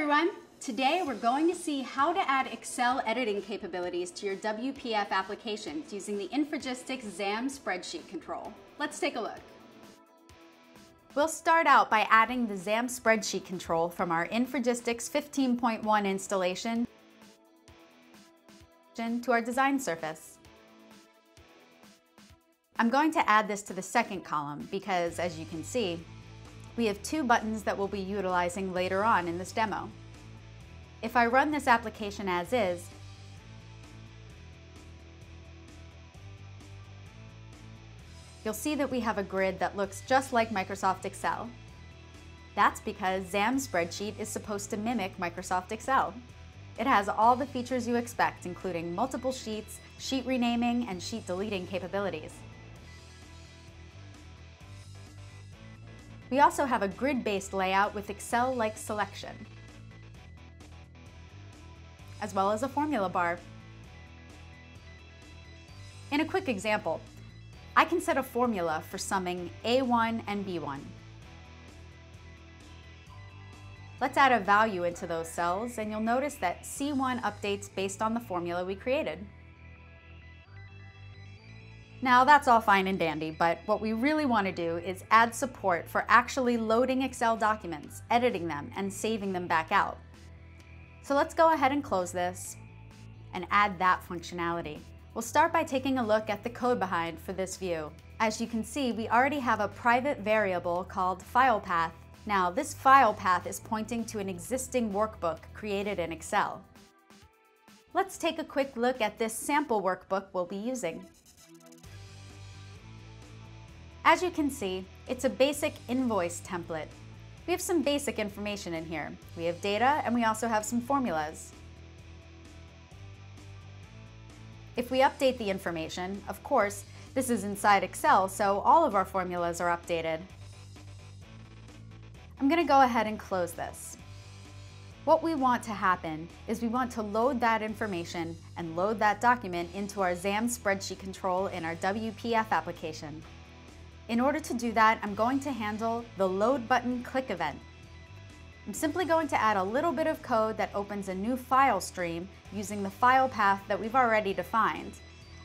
everyone. Today we're going to see how to add Excel editing capabilities to your WPF applications using the Infragistics XAM spreadsheet control. Let's take a look. We'll start out by adding the XAM spreadsheet control from our Infragistics 15.1 installation to our design surface. I'm going to add this to the second column because, as you can see, we have two buttons that we'll be utilizing later on in this demo. If I run this application as is, you'll see that we have a grid that looks just like Microsoft Excel. That's because XAM Spreadsheet is supposed to mimic Microsoft Excel. It has all the features you expect, including multiple sheets, sheet renaming, and sheet deleting capabilities. We also have a grid-based layout with Excel-like selection as well as a formula bar. In a quick example, I can set a formula for summing A1 and B1. Let's add a value into those cells and you'll notice that C1 updates based on the formula we created. Now that's all fine and dandy, but what we really want to do is add support for actually loading Excel documents, editing them, and saving them back out. So let's go ahead and close this and add that functionality. We'll start by taking a look at the code behind for this view. As you can see, we already have a private variable called file path. Now, this file path is pointing to an existing workbook created in Excel. Let's take a quick look at this sample workbook we'll be using. As you can see, it's a basic invoice template we have some basic information in here. We have data and we also have some formulas. If we update the information, of course, this is inside Excel, so all of our formulas are updated. I'm going to go ahead and close this. What we want to happen is we want to load that information and load that document into our XAM spreadsheet control in our WPF application. In order to do that, I'm going to handle the load button click event. I'm simply going to add a little bit of code that opens a new file stream using the file path that we've already defined.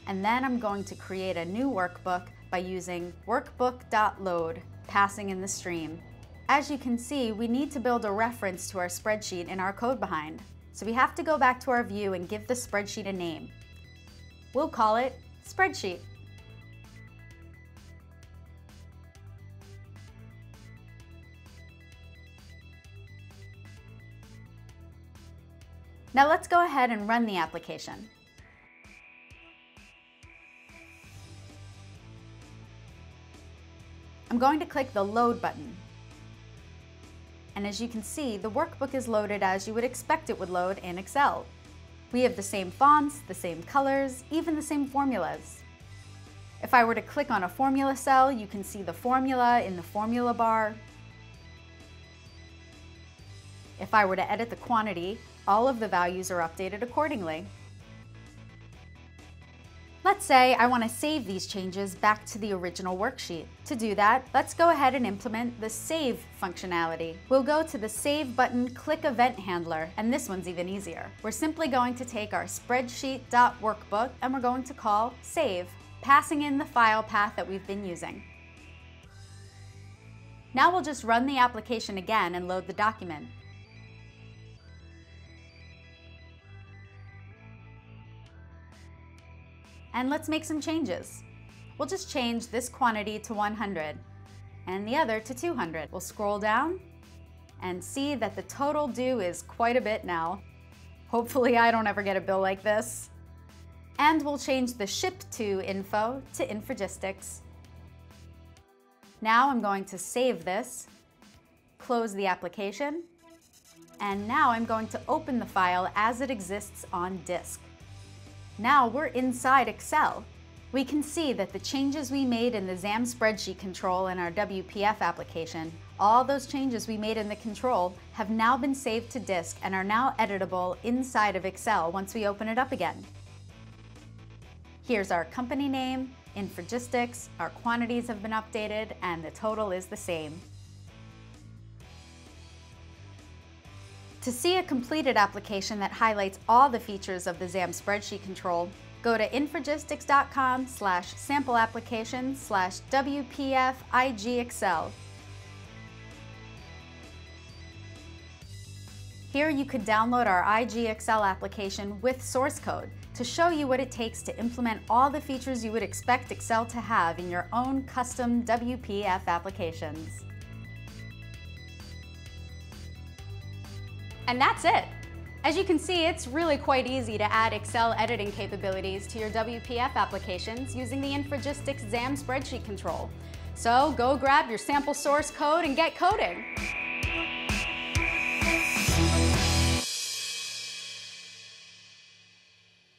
And then I'm going to create a new workbook by using workbook.load, passing in the stream. As you can see, we need to build a reference to our spreadsheet in our code behind. So we have to go back to our view and give the spreadsheet a name. We'll call it Spreadsheet. Now let's go ahead and run the application. I'm going to click the Load button. And as you can see, the workbook is loaded as you would expect it would load in Excel. We have the same fonts, the same colors, even the same formulas. If I were to click on a formula cell, you can see the formula in the formula bar. If I were to edit the quantity, all of the values are updated accordingly. Let's say I want to save these changes back to the original worksheet. To do that, let's go ahead and implement the Save functionality. We'll go to the Save button, click Event Handler, and this one's even easier. We're simply going to take our spreadsheet.workbook and we're going to call Save, passing in the file path that we've been using. Now we'll just run the application again and load the document. And let's make some changes. We'll just change this quantity to 100 and the other to 200. We'll scroll down and see that the total due is quite a bit now. Hopefully I don't ever get a bill like this. And we'll change the ship to info to Infragistics. Now I'm going to save this, close the application, and now I'm going to open the file as it exists on disk. Now we're inside Excel. We can see that the changes we made in the XAM spreadsheet control in our WPF application, all those changes we made in the control have now been saved to disk and are now editable inside of Excel once we open it up again. Here's our company name, Infragistics, our quantities have been updated, and the total is the same. To see a completed application that highlights all the features of the XAM spreadsheet control, go to infragistics.com slash sample application slash WPF IG Here you could download our IGXL application with source code to show you what it takes to implement all the features you would expect Excel to have in your own custom WPF applications. And that's it. As you can see, it's really quite easy to add Excel editing capabilities to your WPF applications using the Infragistics XAM spreadsheet control. So go grab your sample source code and get coding.